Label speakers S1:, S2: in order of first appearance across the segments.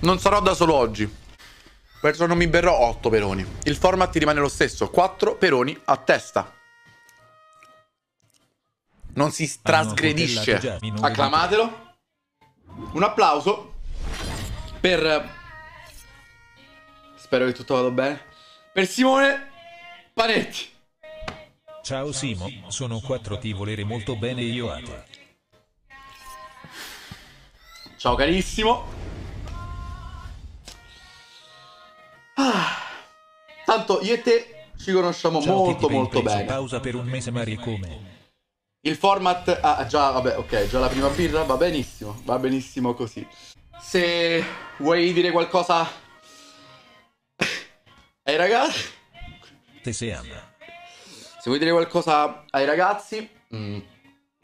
S1: Non sarò da solo oggi. Perciò non mi berrò 8 peroni. Il format rimane lo stesso, 4 peroni a testa. Non si trasgredisce.
S2: già, mi non
S1: Acclamatelo. Un applauso per... Spero che tutto vada bene. Per Simone Panetti.
S2: Ciao Simo, sono 4 ti volere molto bene io a te.
S1: Ciao carissimo. Tanto io e te ci conosciamo
S2: Ciao
S1: molto molto bene.
S2: Pausa per un mese Marie come?
S1: Il format... Ah, già, vabbè, ok, già la prima birra va benissimo, va benissimo così. Se vuoi dire qualcosa ai ragazzi...
S2: Te se ama.
S1: Se vuoi dire qualcosa ai ragazzi, mm,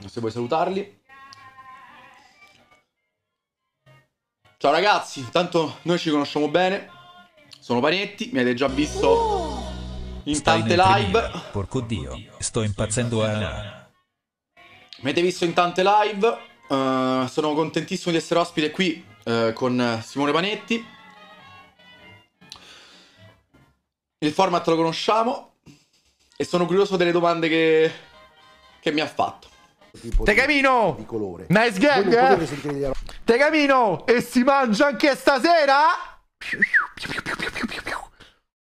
S1: se vuoi salutarli. Ciao ragazzi, tanto noi ci conosciamo bene. Sono Panetti, mi avete già visto in tante live.
S2: Porco dio, sto impazzendo a...
S1: Mi avete visto in tante live. eh, sono contentissimo di essere ospite qui eh, con Simone Panetti. Il format lo conosciamo. E sono curioso delle domande che, che mi ha fatto.
S3: tipo
S4: Te
S3: di-
S4: camino!
S3: di colore.
S4: Nice
S3: potete
S4: eh? Te camino! E si mangia anche stasera?